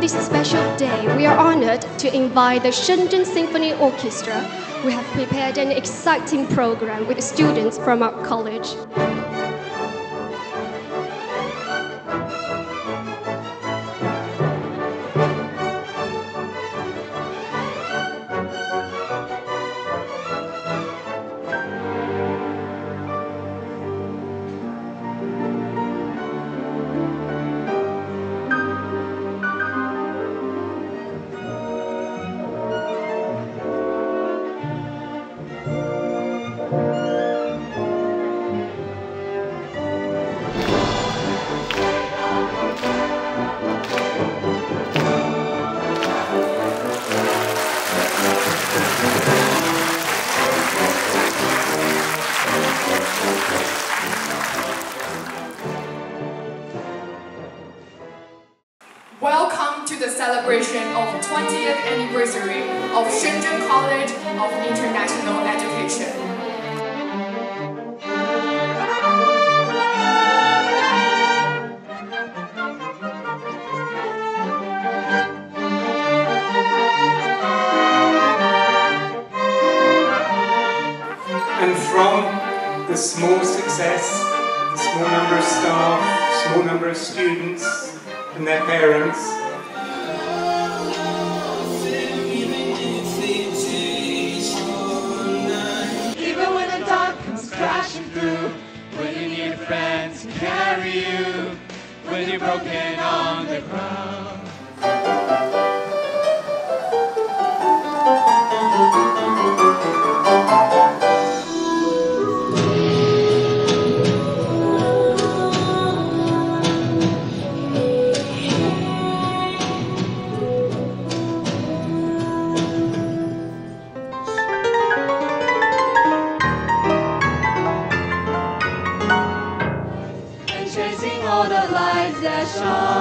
this special day, we are honored to invite the Shenzhen Symphony Orchestra. We have prepared an exciting program with students from our college. Welcome to the celebration of 20th anniversary of Shenzhen College of International Education. And from the small success, the small number of staff, small number of students and their parents, Even when the dark comes crashing through, when you need friends to carry you, when you're broken on the ground. all the lights that shone.